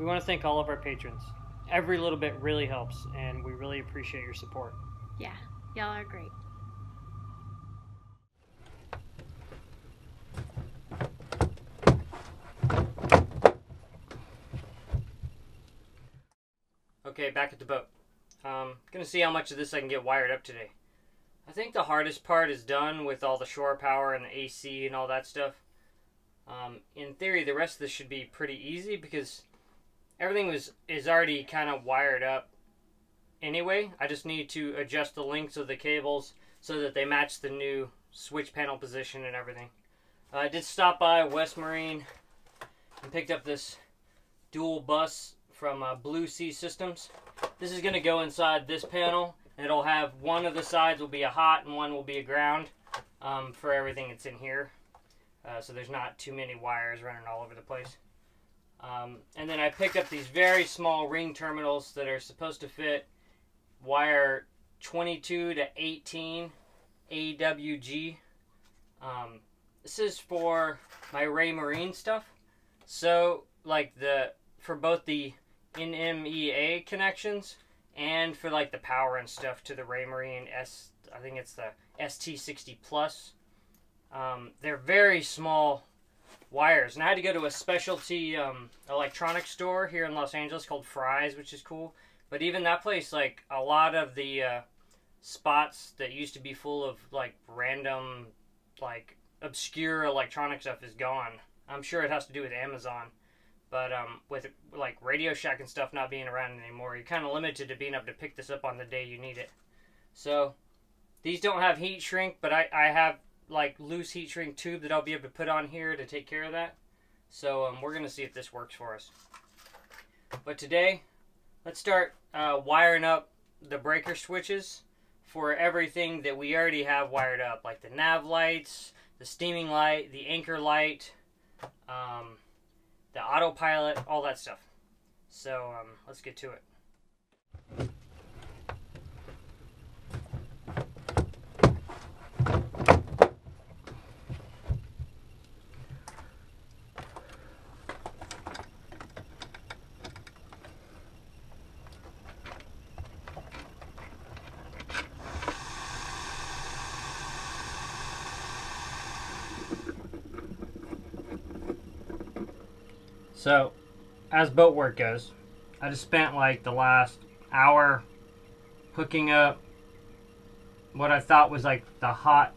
We want to thank all of our patrons. Every little bit really helps, and we really appreciate your support. Yeah, y'all are great. Okay, back at the boat. Um, gonna see how much of this I can get wired up today. I think the hardest part is done with all the shore power and the AC and all that stuff. Um, in theory, the rest of this should be pretty easy because everything was is already kind of wired up anyway. I just need to adjust the lengths of the cables so that they match the new switch panel position and everything. Uh, I did stop by West Marine and picked up this dual bus from uh, Blue Sea Systems. This is going to go inside this panel. It'll have one of the sides will be a hot and one will be a ground um, for everything that's in here. Uh, so there's not too many wires running all over the place. Um, and then I picked up these very small ring terminals that are supposed to fit wire 22 to 18 AWG. Um, this is for my Raymarine stuff. So, like the for both the NMEA connections and for like the power and stuff to the Raymarine S. I think it's the ST60 Plus. Um, they're very small wires, and I had to go to a specialty um, electronics store here in Los Angeles called Fry's, which is cool. But even that place, like a lot of the uh, spots that used to be full of like random, like obscure electronic stuff is gone. I'm sure it has to do with Amazon. But um, with like Radio Shack and stuff not being around anymore, you're kind of limited to being able to pick this up on the day you need it. So these don't have heat shrink, but I, I have like loose heat shrink tube that I'll be able to put on here to take care of that. So um, we're going to see if this works for us. But today, let's start uh, wiring up the breaker switches for everything that we already have wired up, like the nav lights, the steaming light, the anchor light, um, the autopilot, all that stuff. So um, let's get to it. So, as boat work goes, I just spent like the last hour hooking up what I thought was like the hot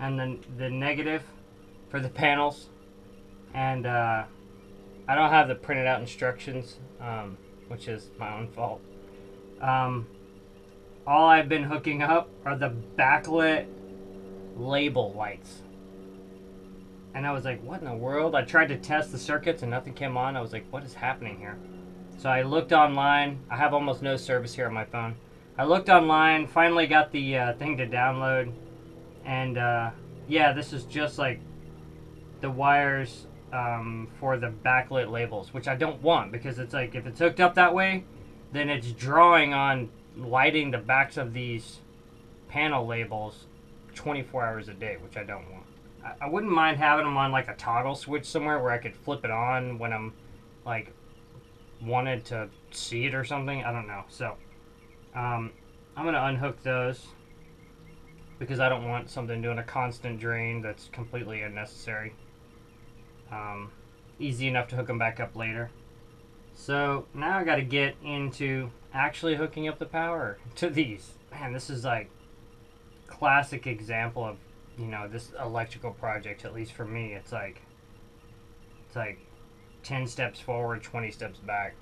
and then the negative for the panels. And uh, I don't have the printed out instructions, um, which is my own fault. Um, all I've been hooking up are the backlit label lights. And I was like, what in the world? I tried to test the circuits and nothing came on. I was like, what is happening here? So I looked online. I have almost no service here on my phone. I looked online, finally got the uh, thing to download. And uh, yeah, this is just like the wires um, for the backlit labels, which I don't want because it's like if it's hooked up that way, then it's drawing on lighting the backs of these panel labels 24 hours a day, which I don't want. I, wouldn't mind having them on like a toggle switch somewhere where I could flip it on when I'm like wanted to see it or something. I don't know. So um, I'm gonna unhook those because I don't want something doing a constant drain that's completely unnecessary. Um, easy enough to hook them back up later. So now I got to get into actually hooking up the power to these. Man, this is like classic example of you know this electrical project. At least for me, it's like it's like ten steps forward, twenty steps back.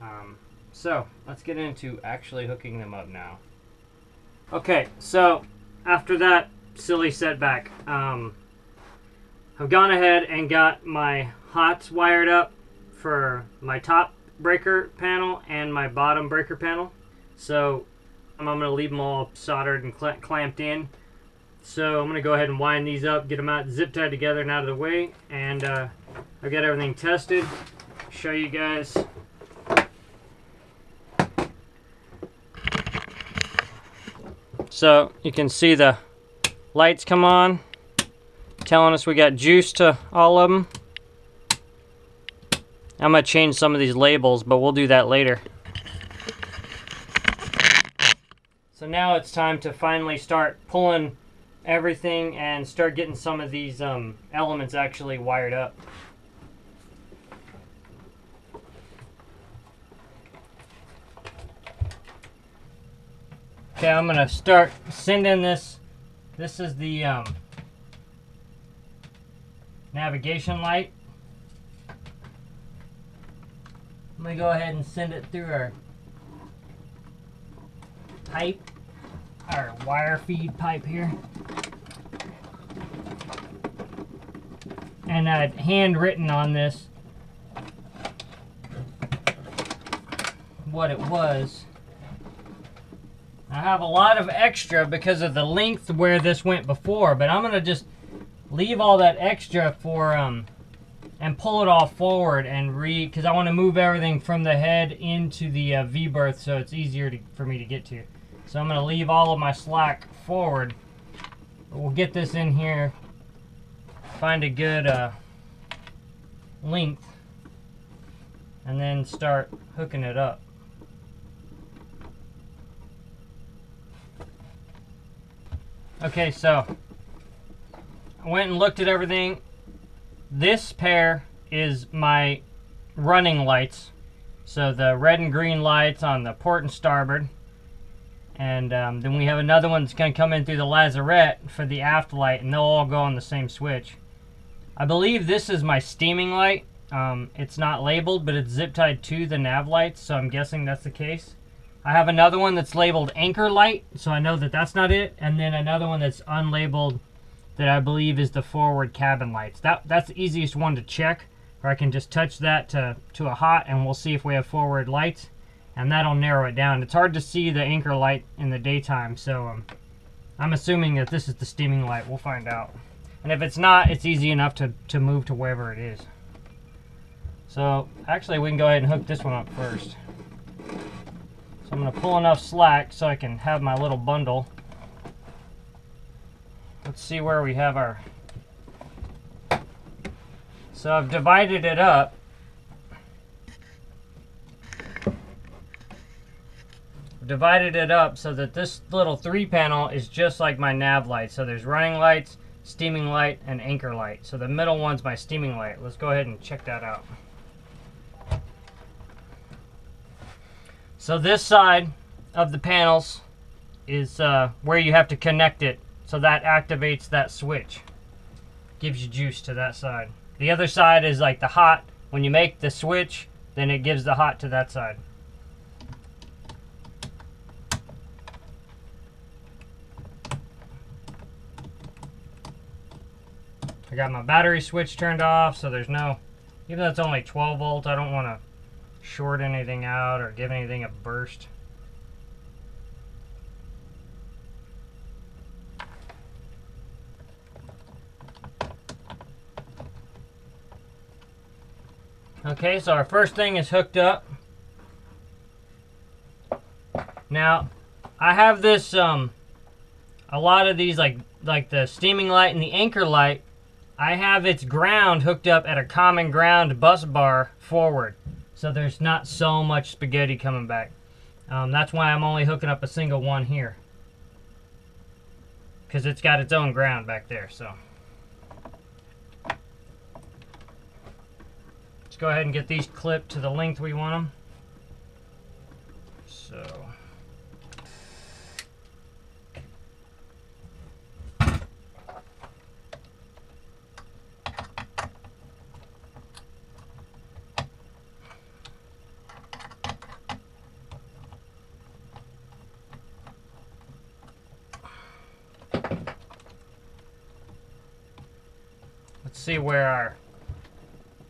Um, so let's get into actually hooking them up now. Okay, so after that silly setback, um, I've gone ahead and got my hots wired up for my top breaker panel and my bottom breaker panel. So I'm going to leave them all soldered and cl clamped in. So I'm going to go ahead and wind these up, get them out zip tied together and out of the way. And uh, I've got everything tested. Show you guys. So you can see the lights come on, telling us we got juice to all of them. I'm going to change some of these labels, but we'll do that later. So now it's time to finally start pulling everything and start getting some of these um, elements actually wired up. Okay, I'm gonna start sending this. This is the um, navigation light. I'm gonna go ahead and send it through our pipe, our wire feed pipe here. And uh, handwritten on this what it was. I have a lot of extra because of the length where this went before, but I'm gonna just leave all that extra for um and pull it all forward and re because I want to move everything from the head into the uh, V berth so it's easier to, for me to get to. So I'm gonna leave all of my slack forward. We'll get this in here, find a good uh, length, and then start hooking it up. Okay, so I went and looked at everything. This pair is my running lights. So the red and green lights on the port and starboard. And um, then we have another one that's going to come in through the lazarette for the aft light, and they'll all go on the same switch. I believe this is my steaming light. Um, it's not labeled, but it's zip tied to the nav lights, so I'm guessing that's the case. I have another one that's labeled anchor light, so I know that that's not it. And then another one that's unlabeled that I believe is the forward cabin lights. That That's the easiest one to check. Or I can just touch that to, to a hot and we'll see if we have forward lights. And that'll narrow it down. It's hard to see the anchor light in the daytime, so um, I'm assuming that this is the steaming light. We'll find out. And if it's not, it's easy enough to, to move to wherever it is. So actually we can go ahead and hook this one up first. So I'm going to pull enough slack so I can have my little bundle. Let's see where we have our... So I've divided it up. divided it up so that this little three panel is just like my nav light. So there's running lights, steaming light, and anchor light. So the middle one's my steaming light. Let's go ahead and check that out. So this side of the panels is uh, where you have to connect it. So that activates that switch. Gives you juice to that side. The other side is like the hot. When you make the switch, then it gives the hot to that side. I got my battery switch turned off, so there's no, even though it's only 12 volt, I don't want to short anything out or give anything a burst. Okay, so our first thing is hooked up. Now, I have this, um, a lot of these, like, like the steaming light and the anchor light, I have its ground hooked up at a common ground bus bar forward so there's not so much spaghetti coming back. Um, that's why I'm only hooking up a single one here. Because it's got its own ground back there, so. Let's go ahead and get these clipped to the length we want them. So. See where our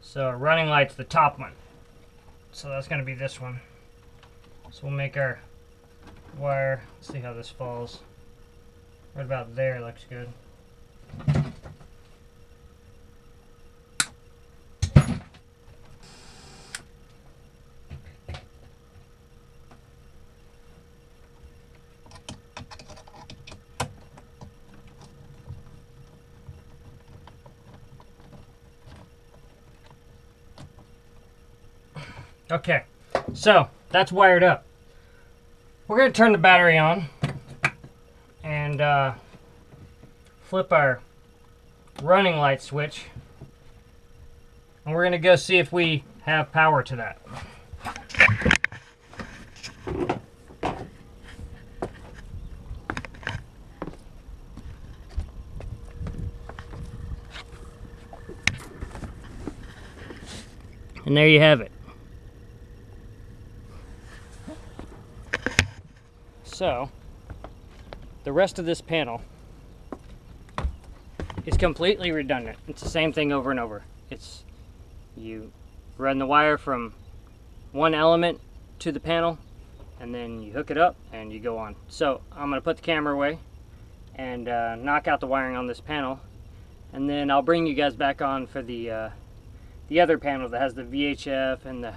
so running light's the top one. So that's going to be this one. So we'll make our wire. See how this falls. Right about there looks good Okay, so that's wired up. We're gonna turn the battery on and uh, flip our running light switch. And we're gonna go see if we have power to that. And there you have it. So, the rest of this panel is completely redundant. It's the same thing over and over. It's you run the wire from one element to the panel and then you hook it up and you go on. So I'm going to put the camera away and uh, knock out the wiring on this panel and then I'll bring you guys back on for the uh, the other panel that has the VHF and the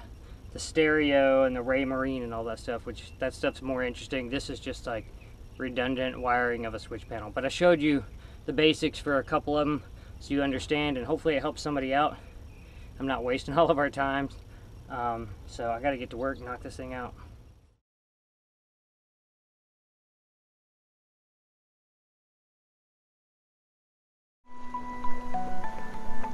the stereo and the Raymarine and all that stuff, which that stuff's more interesting. This is just like redundant wiring of a switch panel. But I showed you the basics for a couple of them so you understand and hopefully it helps somebody out. I'm not wasting all of our time. Um, so I got to get to work and knock this thing out.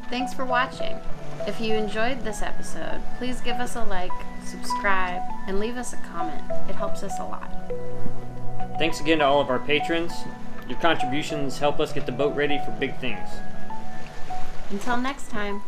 Thanks for watching. If you enjoyed this episode, please give us a like, subscribe, and leave us a comment. It helps us a lot. Thanks again to all of our patrons. Your contributions help us get the boat ready for big things. Until next time.